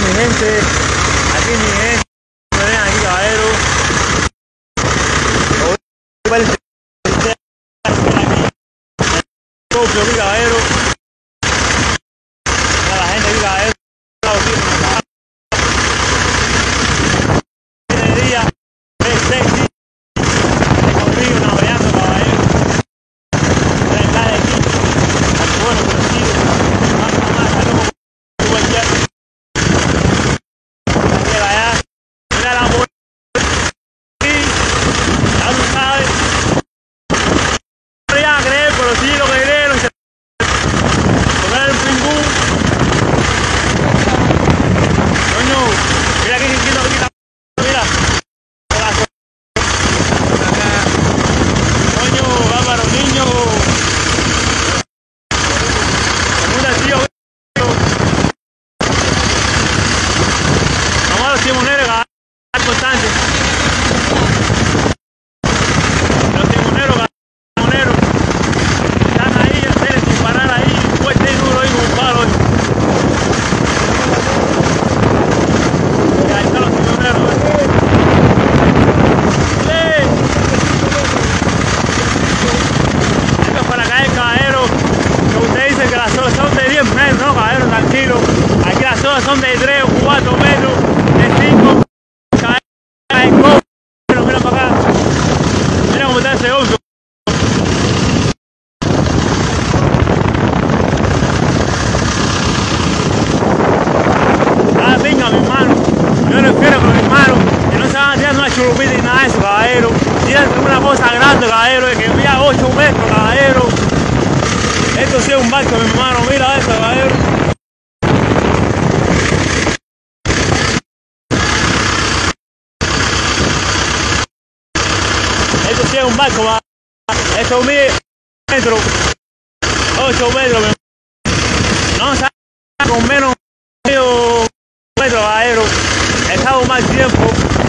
Mi gente, aquí mi gente, me ven aquí caballero. Hoy Tokio, aquí caballero. Son de 3 o 4 metros, de 5. Caballero, cae cobre. Mira, para acá. Mira cómo está ese oso. Ah, venga, mi hermano. Yo no quiero con mi hermano. Que no se van a tirar una churupita y nada de eso, caballero. Tiran una cosa grande, caballero, de que mira 8 metros, caballero. Esto sí es un barco, mi hermano. Mira eso, caballero. Es un barco, va. Esto mide metros. 8 metros, mi no se con menos medio metro, caballero. Estamos mal tiempo.